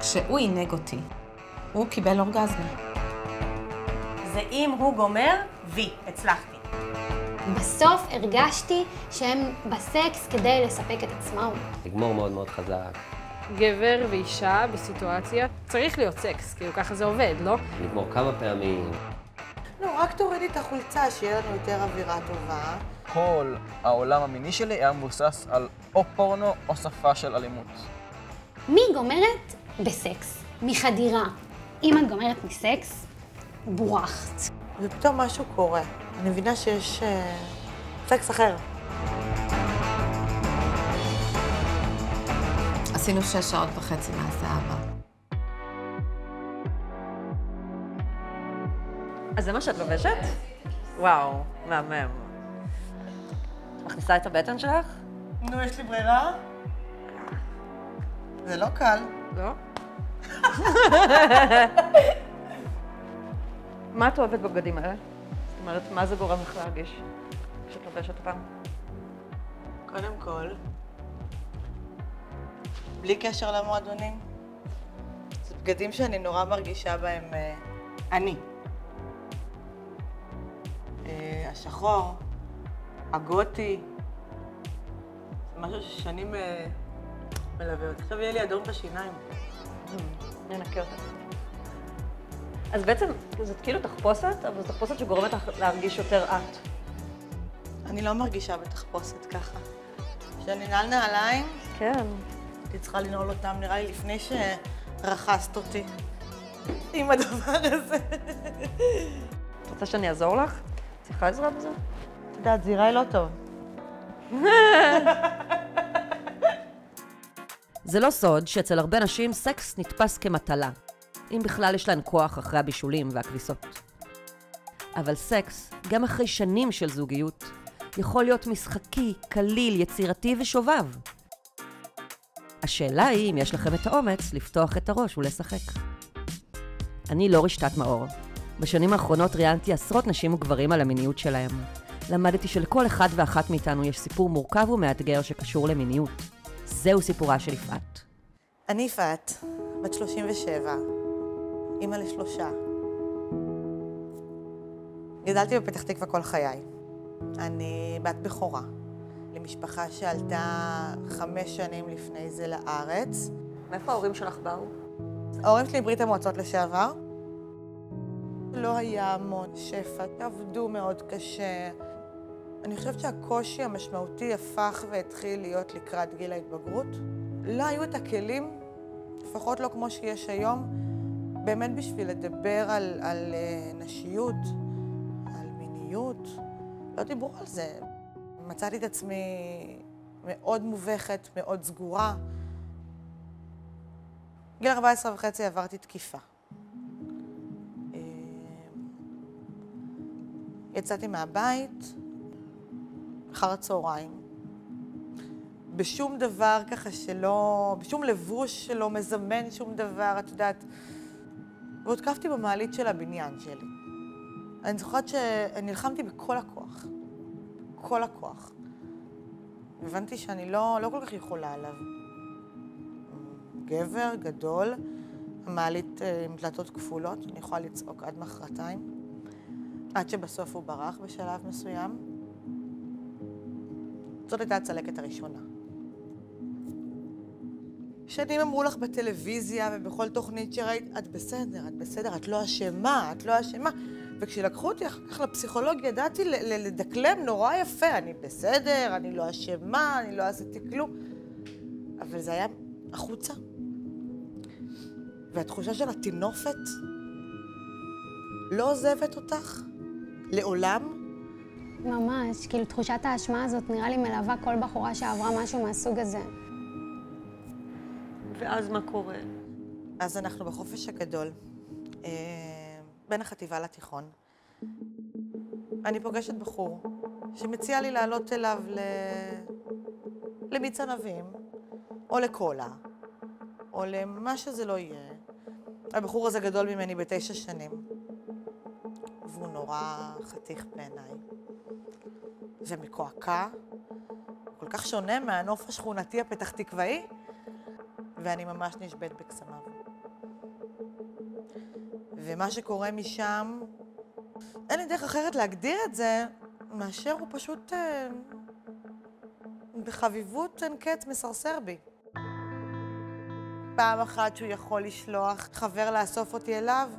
כשהוא עינג אותי, הוא קיבל אורגזמה. זה אם הוא גומר, וי, הצלחתי. בסוף הרגשתי שהם בסקס כדי לספק את עצמם. לגמור מאוד מאוד חזק, גבר ואישה בסיטואציה, צריך להיות סקס, כאילו ככה זה עובד, לא? לגמור כמה פעמים, לא, רק תורידי את החולצה, שיהיה לנו יותר אווירה טובה. כל העולם המיני שלי היה מבוסס על או פורנו או שפה של אלימות. מי גומרת? בסקס. מחדירה. אם את גומרת מסקס, בורכת. ופתאום משהו קורה. אני מבינה שיש אה, סקס אחר. עשינו שש שעות וחצי מהזהבה. אז זה מה שאת לובשת? וואו, מהמם. מכניסה את הבטן שלך? נו, יש לי ברירה? זה לא קל. לא. מה את אוהבת בבגדים האלה? זאת אומרת, מה זה גורם לך להרגיש כשאת לובשת אותם? קודם כל, בלי קשר למועדונים, זה בגדים שאני נורא מרגישה בהם אה, אני. אה, השחור, הגותי, זה משהו ששנים אה, מלווה אותי. עכשיו יהיה לי אדום בשיניים. ננקה אותה. אז בעצם זאת כאילו תחפושת, אבל זו תחפושת שגורמת לך להרגיש יותר את. אני לא מרגישה בתחפושת ככה. כשאני נעל נעליים, כן. הייתי צריכה לנעול אותם, נראה לי, לפני שרכסת אותי עם הדבר הזה. את רוצה שאני אעזור לך? צריכה עזרה בזה? את יודעת, זה ייראה לא טוב. זה לא סוד שאצל הרבה נשים סקס נתפס כמטלה, אם בכלל יש להן כוח אחרי הבישולים והכביסות. אבל סקס, גם אחרי שנים של זוגיות, יכול להיות משחקי, קליל, יצירתי ושובב. השאלה היא אם יש לכם את האומץ לפתוח את הראש ולשחק. אני לא רשתת מאור. בשנים האחרונות ראיינתי עשרות נשים וגברים על המיניות שלהם. למדתי שלכל אחד ואחת מאיתנו יש סיפור מורכב ומאתגר שקשור למיניות. זהו סיפורה של יפעת. אני יפעת, בת 37, אימא לשלושה. גדלתי בפתח תקווה כל חיי. אני בת בכורה למשפחה שעלתה חמש שנים לפני זה לארץ. מאיפה ההורים שלך באו? ההורים שלי ברית המועצות לשעבר. לא היה המון שפע, עבדו מאוד קשה. אני חושבת שהקושי המשמעותי הפך והתחיל להיות לקראת גיל ההתבגרות. לא היו את הכלים, לפחות לא כמו שיש היום, באמת בשביל לדבר על, על uh, נשיות, על מיניות. לא דיברו על זה. מצאתי את עצמי מאוד מובכת, מאוד סגורה. גיל 14 וחצי עברתי תקיפה. אה, יצאתי מהבית, אחר הצהריים. בשום דבר ככה שלא, בשום לבוש שלא מזמן שום דבר, את יודעת. והותקפתי במעלית של הבניין שלי. אני זוכרת שנלחמתי בכל הכוח. כל הכוח. הבנתי שאני לא, לא כל כך יכולה עליו. גבר, גדול, המעלית אה, עם דלתות כפולות, אני יכולה לצעוק עד מחרתיים. עד שבסוף הוא ברח בשלב מסוים. זאת הייתה הצלקת הראשונה. שנים אמרו לך בטלוויזיה ובכל תוכנית שראית, את בסדר, את בסדר, את לא אשמה, את לא אשמה. וכשלקחו אותי אחר כך לפסיכולוג, ידעתי לדקלם נורא יפה, אני בסדר, אני לא אשמה, אני לא עשיתי כלום. אבל זה היה החוצה. והתחושה של הטינופת לא עוזבת אותך לעולם. ממש, כאילו תחושת האשמה הזאת נראה לי מלווה כל בחורה שעברה משהו מהסוג הזה. ואז מה קורה? אז אנחנו בחופש הגדול, אה, בין החטיבה לתיכון. אני פוגשת בחור שמציע לי לעלות אליו ל... למיץ ענבים, או לקולה, או למה שזה לא יהיה. הבחור הזה גדול ממני בתשע שנים, והוא נורא חתיך בעיניי. ומקועקע, כל כך שונה מהנוף השכונתי הפתח תקוואי, ואני ממש נשבית בקסמיו. ומה שקורה משם, אין לי דרך אחרת להגדיר את זה, מאשר הוא פשוט אה, בחביבות אין קץ מסרסר בי. פעם אחת שהוא יכול לשלוח חבר לאסוף אותי אליו,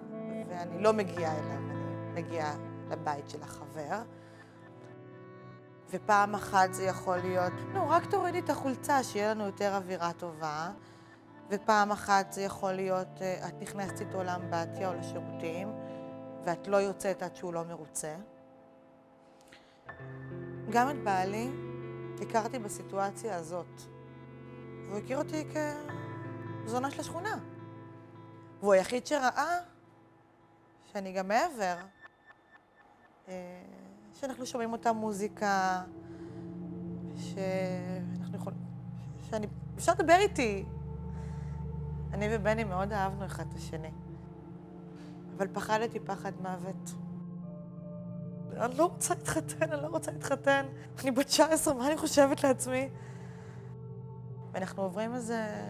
ואני לא מגיעה אליו, אני מגיעה לבית של החבר. ופעם אחת זה יכול להיות, נו, רק תורידי את החולצה, שיהיה לנו יותר אווירה טובה. ופעם אחת זה יכול להיות, אה, את נכנסת איתו לאמבטיה או לשירותים, ואת לא יוצאת עד שהוא לא מרוצה. גם את בעלי הכרתי בסיטואציה הזאת. והוא הכיר אותי כזונה של השכונה. והוא היחיד שראה שאני גם מעבר. שאנחנו שומעים אותה מוזיקה, שאנחנו יכולים... שאני... אפשר לדבר איתי. אני ובני מאוד אהבנו אחד את השני. אבל פחדתי פחד מוות. אני לא רוצה להתחתן, אני לא רוצה להתחתן. אני בת 19, מה אני חושבת לעצמי? ואנחנו עוברים איזה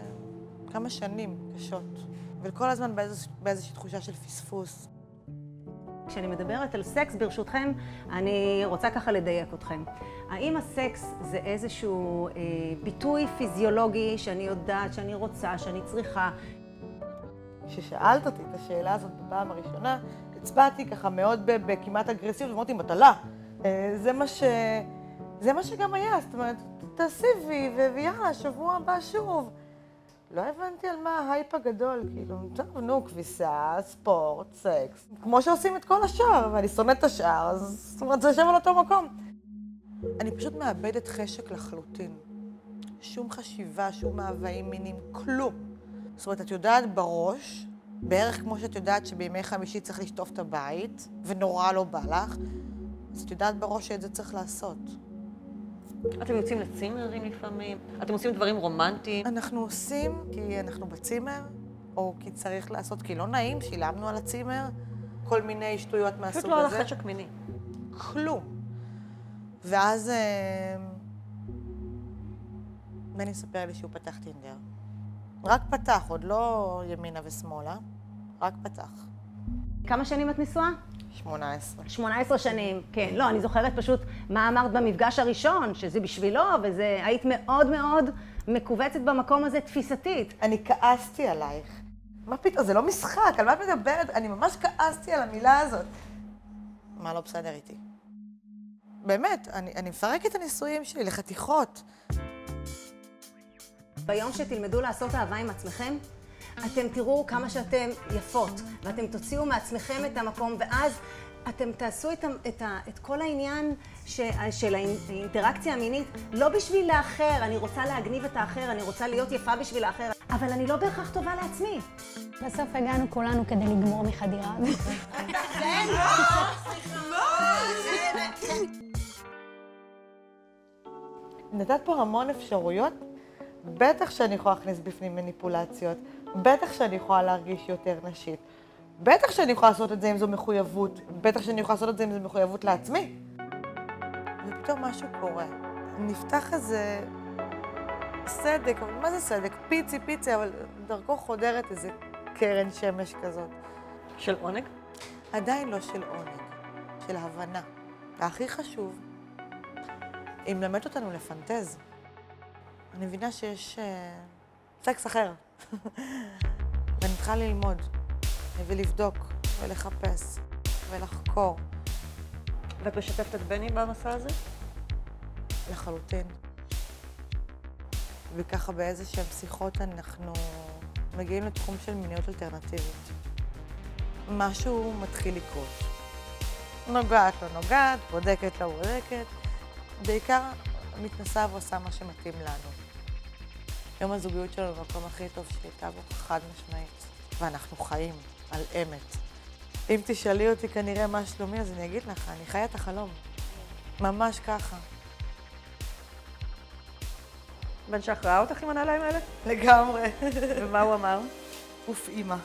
כמה שנים קשות, וכל הזמן באיזוש, באיזושהי תחושה של פספוס. כשאני מדברת על סקס, ברשותכם, אני רוצה ככה לדייק אתכם. האם הסקס זה איזשהו אה, ביטוי פיזיולוגי שאני יודעת, שאני רוצה, שאני צריכה? כששאלת אותי את השאלה הזאת בפעם הראשונה, הצבעתי ככה מאוד בכמעט אגרסיביות, ואמרתי, מטלה. אה, זה מה ש... זה מה שגם היה, זאת אומרת, תעשי וי, ויאללה, שבוע הבא שוב. לא הבנתי על מה ההייפ הגדול, כאילו, טוב, נו, כביסה, ספורט, סקס, כמו שעושים את כל השאר, ואני שונאת את השאר, אז זאת אומרת, זה יושב על אותו מקום. אני פשוט מאבדת חשק לחלוטין. שום חשיבה, שום מאוויים מיניים, כלום. זאת אומרת, את יודעת בראש, בערך כמו שאת יודעת שבימי חמישי צריך לשטוף את הבית, ונורא לא בא לך, אז את יודעת בראש שאת זה צריך לעשות. אתם יוצאים לצימרים לפעמים? אתם עושים דברים רומנטיים? אנחנו עושים כי אנחנו בצימר, או כי צריך לעשות, כי לא נעים, שילמנו על הצימר, כל מיני שטויות מהסוג הזה. פשוט לא על החשק מיני. כלום. ואז אה, בני מספר לי שהוא פתח טינדר. רק פתח, עוד לא ימינה ושמאלה, רק פתח. כמה שנים את נשואה? 18. 18 שנים, כן. לא, אני זוכרת פשוט מה אמרת במפגש הראשון, שזה בשבילו, וזה... היית מאוד מאוד מכווצת במקום הזה תפיסתית. אני כעסתי עלייך. מה פתאום, זה לא משחק, על מה את מדברת? אני ממש כעסתי על המילה הזאת. מה לא בסדר איתי? באמת, אני, אני מפרקת את הנישואים שלי לחתיכות. ביום שתלמדו לעשות אהבה עם עצמכם, אתם תראו כמה שאתם יפות, ואתם תוציאו מעצמכם את המקום, ואז אתם תעשו את, את, את כל העניין ש, של האינטראקציה המינית, לא בשביל האחר, אני רוצה להגניב את האחר, אני רוצה להיות יפה בשביל האחר, אבל אני לא בהכרח טובה לעצמי. בסוף הגענו כולנו כדי לגמור מחדירה. נתת פה המון אפשרויות, בטח שאני יכולה להכניס בפנים מניפולציות, בטח שאני יכולה להרגיש יותר נשית. בטח שאני יכולה לעשות את זה אם זו מחויבות, בטח שאני יכולה לעשות את זה אם זו מחויבות לעצמי. ופתאום משהו קורה. נפתח איזה סדק, אבל מה זה סדק? פיצי פיצי, אבל דרכו חודרת איזה קרן שמש כזאת. של עונג? עדיין לא של עונג, של הבנה. והכי חשוב, היא מלמדת אותנו לפנטז. אני מבינה שיש uh, סקס אחר. ואני צריכה ללמוד, ולבדוק, ולחפש, ולחקור. ואת משתפת את בני במסע הזה? לחלוטין. וככה באיזה שהן שיחות אנחנו מגיעים לתחום של מיניות אלטרנטיבית. משהו מתחיל לקרות. נוגעת, לא נוגעת, בודקת, לא בודקת. בעיקר מתנסה ועושה מה שמתאים לנו. יום הזוגיות שלנו במקום הכי טוב שהייתה בו, חד משמעית. ואנחנו חיים, על אמת. אם תשאלי אותי כנראה מה שלומי, אז אני אגיד לך, אני חיה את החלום. ממש ככה. בן שח ראה אותך עם הנעליים האלה? לגמרי. ומה הוא אמר? אוף, אימא.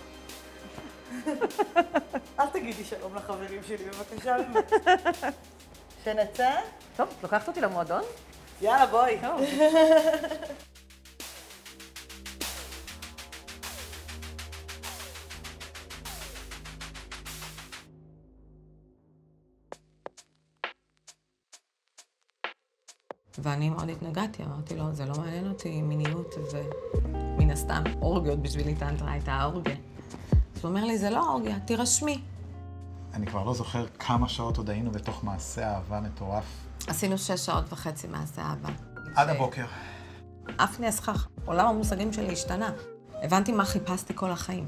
אל תגידי שלום לחברים שלי, בבקשה. שנצא? טוב, לוקחת אותי למועדון? יאללה, בואי. ואני מאוד התנגדתי, אמרתי לו, זה לא מעניין אותי מיניות, ומן הסתם, אורגיות בשבילי טנטרה הייתה אורגיה. אז הוא אומר לי, זה לא אורגיה, תירשמי. אני כבר לא זוכר כמה שעות עוד היינו בתוך מעשה אהבה מטורף. עשינו שש שעות וחצי מעשה אהבה. עד הבוקר. עף לי הסכך. עולם המושגים שלי השתנה. הבנתי מה חיפשתי כל החיים.